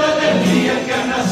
todo día.